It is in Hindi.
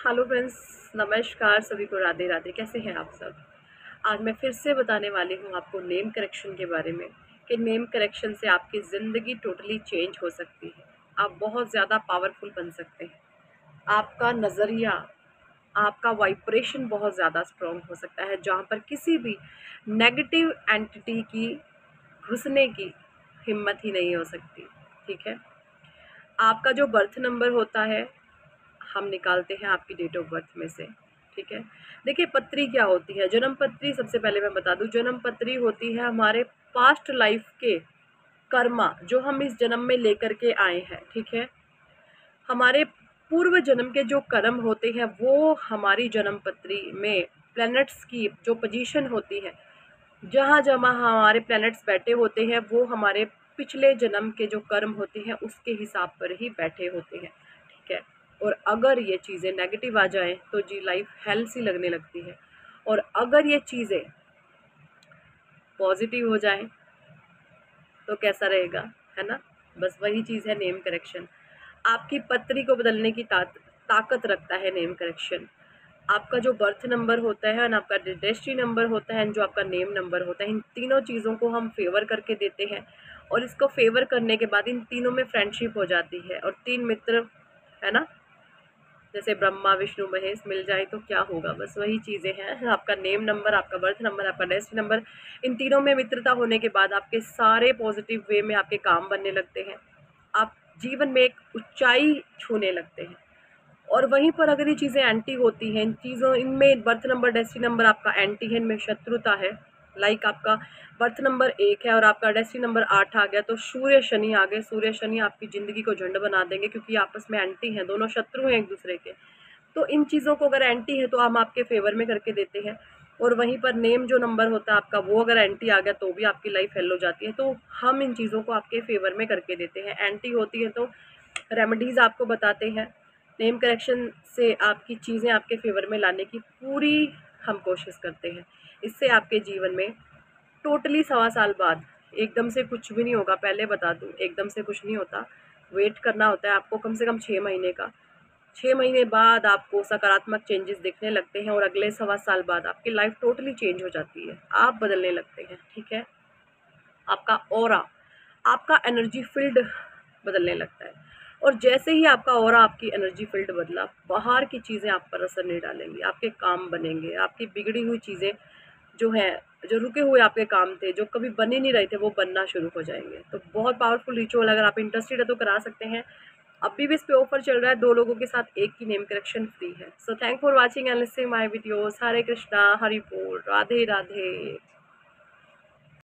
हेलो फ्रेंड्स, नमस्कार सभी को राधे राधे। कैसे हैं आप सब? आज मैं फिर से बताने वाली हूँ आपको नेम करेक्शन के बारे में, कि नेम करेक्शन से आपकी ज़िंदगी टोटली चेंज हो सकती है। आप बहुत ज़्यादा पावरफुल बन सकते हैं। आपका नज़रिया, आपका वाइब्रेशन बहुत ज़्यादा स्ट्रॉन्ग हो सकता है, जहाँ पर किसी भी नेगेटिव एंटिटी की घुसने की हिम्मत ही नहीं हो सकती, ठीक है? आपका जो बर्थ नंबर होता है हम निकालते हैं आपकी डेट ऑफ़ बर्थ में से, ठीक है? देखिए, पत्री क्या होती है? जन्म पत्री, सबसे पहले मैं बता दूँ, जन्म पत्री होती है हमारे पास्ट लाइफ के कर्मा, जो हम इस जन्म में लेकर के आए हैं, ठीक है? हमारे पूर्व जन्म के जो कर्म होते हैं, वो हमारी जन्म पत्री में प्लैनेट्स की जो पोजीशन होती है, जहाँ जहाँ हमारे प्लैनेट्स बैठे होते हैं, वो हमारे पिछले जन्म के जो कर्म होते हैं, उसके हिसाब पर ही बैठे होते हैं, ठीक है? और अगर ये चीज़ें नेगेटिव आ जाएँ तो जी लाइफ हेल सी लगने लगती है। और अगर ये चीज़ें पॉजिटिव हो जाएँ तो कैसा रहेगा है ना? बस वही चीज़ है नेम करेक्शन आपकी पत्री को बदलने की ता, ताकत रखता है नेम करेक्शन आपका जो बर्थ नंबर होता है और आपका डेस्टी नंबर होता है जो आपका नेम नंबर होता है इन तीनों चीज़ों को हम फेवर करके देते हैं। और इसको फेवर करने के बाद इन तीनों में फ्रेंडशिप हो जाती है और तीन मित्र है ना? जैसे ब्रह्मा, विष्णु, महेश मिल जाए तो क्या होगा? बस वही चीज़ें हैं। आपका नेम नंबर आपका बर्थ नंबर आपका डेस्ट नंबर इन तीनों में मित्रता होने के बाद आपके सारे पॉजिटिव वे में आपके काम बनने लगते हैं। आप जीवन में एक ऊंचाई छूने लगते हैं। और वहीं पर अगर ये चीज़ें एंटी होती हैं, इन चीज़ों, इनमें बर्थ नंबर डेस्टी नंबर आपका एंटी है, इनमें शत्रुता है लाइक आपका बर्थ नंबर एक है और आपका डेस्टी नंबर आठ आ गया तो सूर्य शनि आ गए। सूर्य शनि आपकी ज़िंदगी को झंड बना देंगे क्योंकि आपस में एंटी हैं, दोनों शत्रु हैं एक दूसरे के। तो इन चीज़ों को अगर एंटी है तो हम आपके फेवर में करके देते हैं। और वहीं पर नेम जो नंबर होता है आपका, वो अगर एंटी आ गया तो भी आपकी लाइफ फेल हो जाती है। तो हम इन चीज़ों को आपके फेवर में करके देते हैं। एंटी होती है तो रेमेडीज़ आपको बताते हैं। नेम करेक्शन से आपकी चीज़ें आपके फेवर में लाने की पूरी हम कोशिश करते हैं। इससे आपके जीवन में टोटली सवा साल बाद एकदम से कुछ भी नहीं होगा, पहले बता दूँ, एकदम से कुछ नहीं होता। वेट करना होता है आपको कम से कम छः महीने का। छः महीने बाद आपको सकारात्मक चेंजेस दिखने लगते हैं और अगले सवा साल बाद आपकी लाइफ टोटली चेंज हो जाती है। आप बदलने लगते हैं, ठीक है? आपका और आपका एनर्जी फ़ील्ड बदलने लगता है। और जैसे ही आपका और आपकी एनर्जी फ़ील्ड बदला, बाहर की चीज़ें आप पर असर नहीं डालेंगी। आपके काम बनेंगे, आपकी बिगड़ी हुई चीज़ें जो है, जो रुके हुए आपके काम थे, जो कभी बने नहीं रहे थे, वो बनना शुरू हो जाएँगे। तो बहुत पावरफुल रिचुअल अगर आप इंटरेस्टेड है तो करा सकते हैं। अभी भी इस पे ऑफ़र चल रहा है, दो लोगों के साथ एक की नेम करेक्शन फ्री है। So thank for watching and listening my videos Hare Krishna Haripur Radhe Radhe